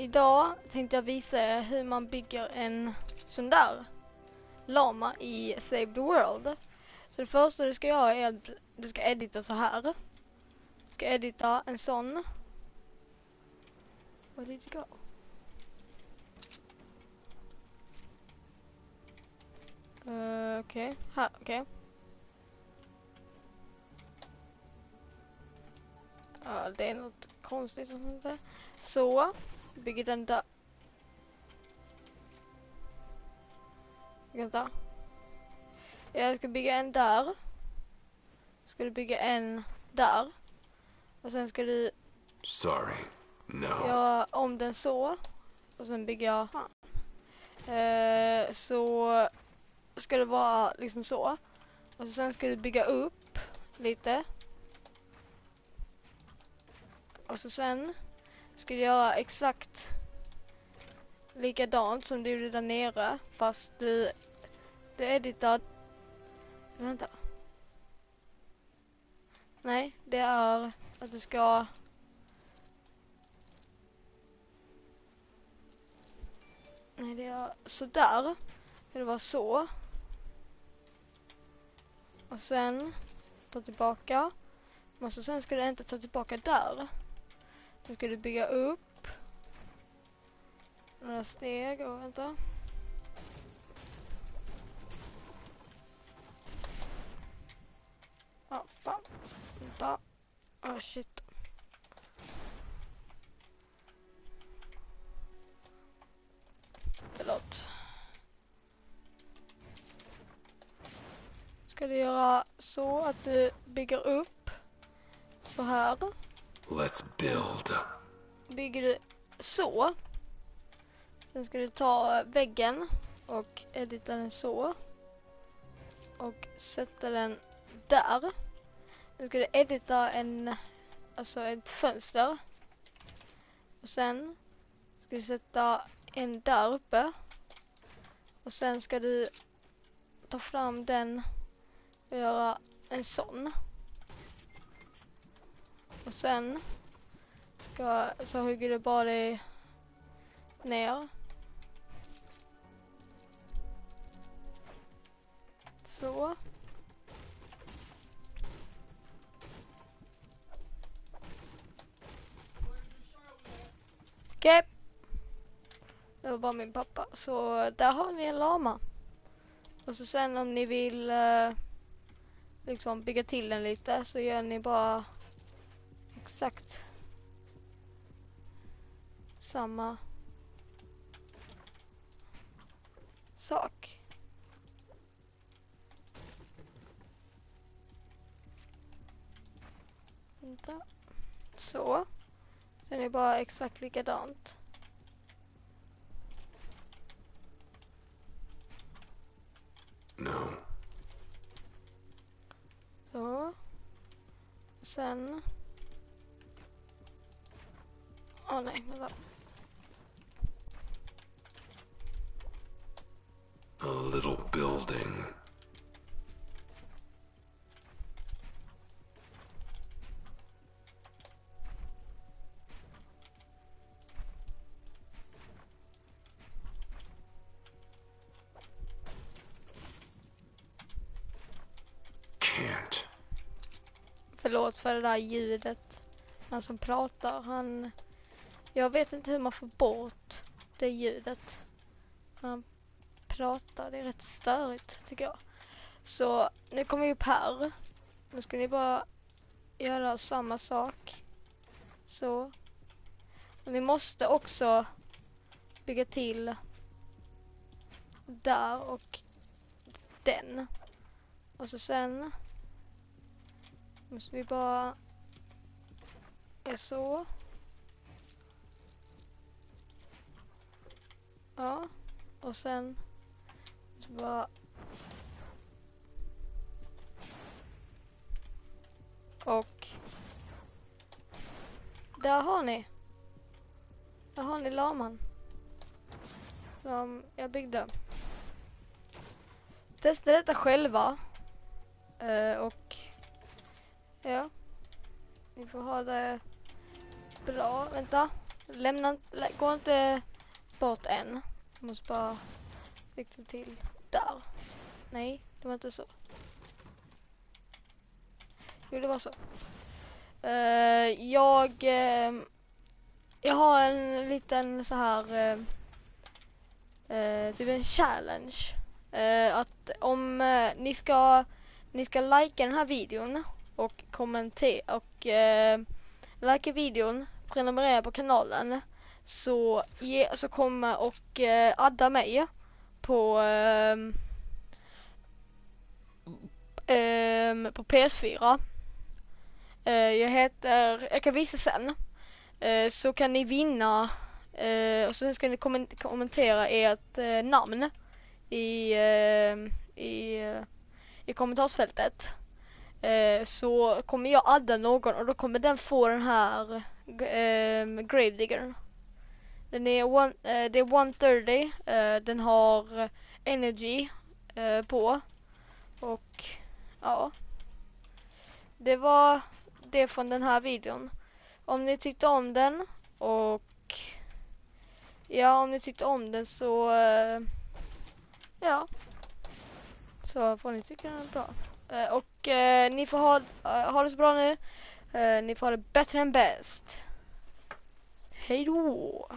idag tänkte jag visa er hur man bygger en sån där lama i Save the World. Så det första du ska göra är att du ska edita så här. Du ska edita en sån. Where did it go? Uh, okej, okay. här, okej. Okay. Ja, det är något konstigt som händer. Så, bygger den där. Vänta. Jag ska bygga en där. Ska du bygga en där. Och sen ska du... Sorry. No. Göra om den så. Och sen bygger jag... Eh, så ska det vara liksom så. Och så sen ska du bygga upp lite. Och så sen ska du göra exakt likadant som du gjorde där nere. Fast du, du editar... Vänta. Nej, det är att du ska... Nej, det är sådär. Det var så. Och sen ta tillbaka. Och så sen ska du inte ta tillbaka där. Nu ska du bygga upp några steg och vänta. Ja, fan. Vänta. Ah, oh, shit. Förlåt. Ska du göra så att du bygger upp så här. Let's build. Bygger du så. Sen ska du ta väggen och edita den så. Och sätta den där. Sen ska du edita en, alltså ett fönster. Och sen ska du sätta en där uppe. Och sen ska du ta fram den och göra en sån. Och sen ska, så hugger du bara det ner. Så. Okej. Okay. Det var bara min pappa. Så där har ni en lama. Och så sen om ni vill uh, liksom bygga till den lite så gör ni bara exakt samma sak. Vänta. Så. Så är det bara exakt likadant. No. Så. Sen. Åh oh, nej, vänta. A little building. Can't. Förlåt för det där ljudet. Han som pratar, han... Jag vet inte hur man får bort det ljudet. Han pratar, det är rätt störigt tycker jag. Så nu kommer vi upp här. Nu ska ni bara göra samma sak. Så. Och ni måste också bygga till där och den. Och så sen måste vi bara är så. Ja, och sen så bara och där har ni. Där har ni laman. Som jag byggde. Testa detta själva. Uh, och ja. Ni får ha det bra. Vänta. Lämna inte- gå inte bort än. Jag måste bara fixa till där. Nej, det var inte så. Jo, det var så. Uh, jag, Uh, jag har en liten så här, Uh, typ en challenge. Att om ni ska, ni ska likea den här videon och kommentera och Uh, likea videon, prenumerera på kanalen så, ge, så kommer och eh, adda mig på ehm, eh, på PS4. Eh, jag heter, jag kan visa sen. Eh, så kan ni vinna eh, och sen ska ni kommentera ert eh, namn i, eh, i, eh, i kommentarsfältet. Eh, så kommer jag adda någon och då kommer den få den här eh, Gravediggern. Den är, one, eh, det är 130, eh, den har eh, energy eh, på och ja. Det var det från den här videon. Om ni tyckte om den och ja, om ni tyckte om den så ja. Så får ni tycka den är bra. Och ni får ha, ha det så bra nu. Ni får ha det bättre än bäst. Hej då!